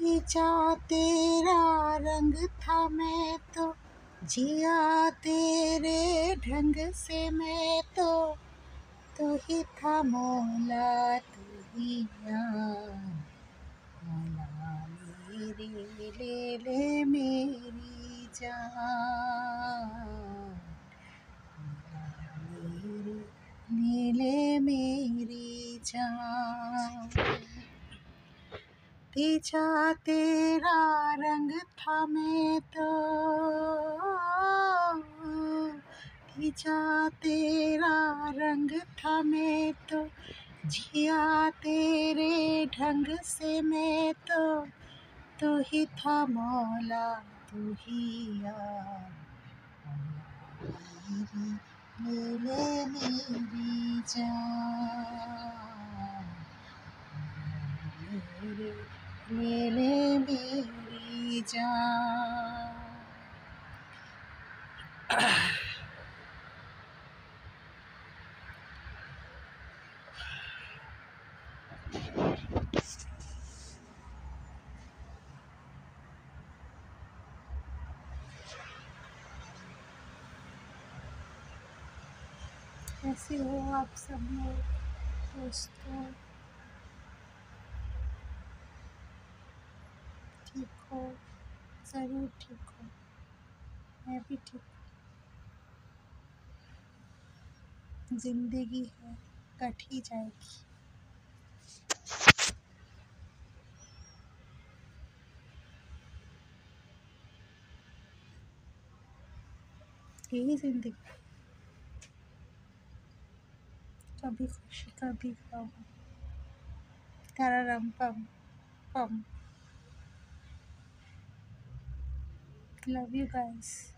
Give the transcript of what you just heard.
खींचा तेरा रंग था मैं तो। जिया तेरे ढंग से मैं तो। तो ही था मौला, तू ही मौला मेरी, ले ले मेरी जान। मेरी, ले ले मेरी जान। पीछा तेरा रंग था मैं तो पीछा तेरा रंग था मैं तो। जिया तेरे ढंग से मैं तो। तो ही था मौला, तू ही यार। मेरी मेरी जान मेरे ले ले मेरी जान कैसे हो आप सब लोग दोस्तों? ठीक हो? ज़रूर ठीक हो। मैं भी ठीक हूँ। ज़िंदगी है, कट ही जाएगी। यही ज़िंदगी। कभी खुशी, कभी गम। तररम पम पम। Love you guys